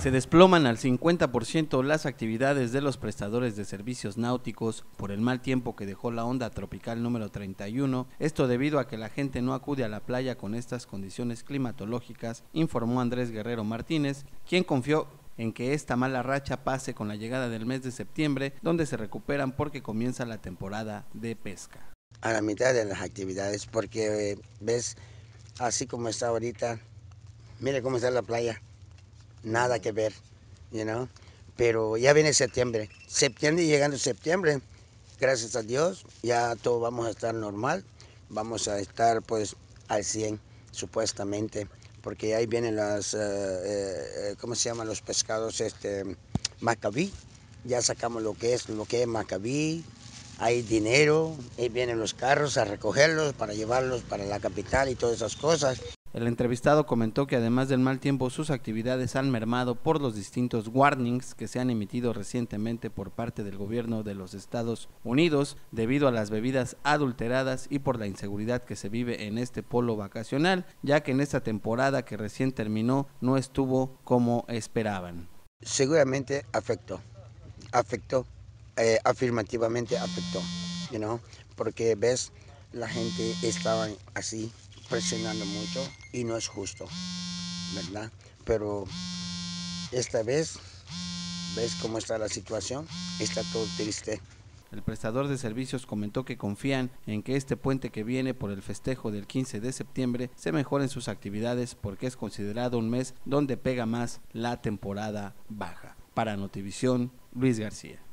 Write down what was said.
Se desploman al 50% las actividades de los prestadores de servicios náuticos por el mal tiempo que dejó la onda tropical número 31, esto debido a que la gente no acude a la playa con estas condiciones climatológicas, informó Andrés Guerrero Martínez, quien confió en que esta mala racha pase con la llegada del mes de septiembre, donde se recuperan porque comienza la temporada de pesca. A la mitad de las actividades, porque eh, ves, así como está ahorita, mire cómo está la playa nada que ver, you know? Pero ya viene septiembre. Septiembre y llegando septiembre, gracias a Dios, ya todo vamos a estar normal. Vamos a estar pues al 100, supuestamente. Porque ahí vienen las, eh, ¿cómo se llaman los pescados? Este, macabí. Ya sacamos lo que es, lo que es macabí. Hay dinero, ahí vienen los carros a recogerlos para llevarlos para la capital y todas esas cosas. El entrevistado comentó que además del mal tiempo sus actividades han mermado por los distintos warnings que se han emitido recientemente por parte del gobierno de los Estados Unidos debido a las bebidas adulteradas y por la inseguridad que se vive en este polo vacacional, ya que en esta temporada que recién terminó no estuvo como esperaban. Seguramente afectó, afectó, eh, afirmativamente afectó, you porque ves, la gente estaba así presionando mucho y no es justo, ¿verdad? Pero esta vez, ¿ves cómo está la situación? Está todo triste. El prestador de servicios comentó que confían en que este puente que viene por el festejo del 15 de septiembre se mejoren sus actividades porque es considerado un mes donde pega más la temporada baja. Para Notivisión, Luis García.